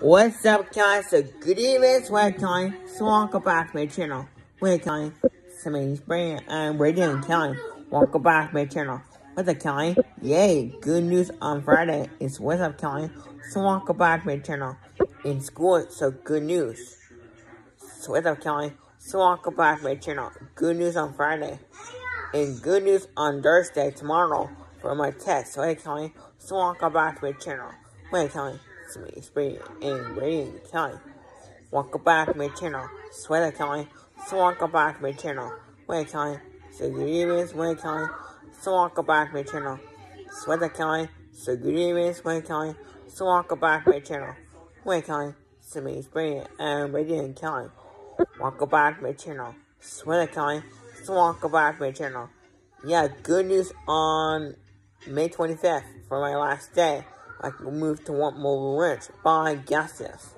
What's up guys, so good evening, Wet Kelly, so welcome back to my channel. Kelly, somebody's brain, and um, we're doing Kelly. Welcome back to my channel. What's up Kelly? Yay, good news on Friday. It's What's up Kelly, so welcome back to my channel. In school, so good news. So what's up Kelly, so welcome back to my channel. Good news on Friday. And good news on Thursday, tomorrow, for my test. So hey Kelly, so welcome back to my channel. Wait Kelly me, Spring, and Rain County. Welcome back to my channel, Sweater County. So welcome back to my channel, Wayne County. So good evening, Wayne County. So welcome back to my channel, Sweater County. So good evening, Wayne County. So welcome back to my channel, Wayne County. So me, Spring, and Radiant County. Welcome back to my channel, Sweater County. So welcome back to my channel. Yeah, good news on May 25th for my last day. I can move to one mobile ranch. Bye, gases.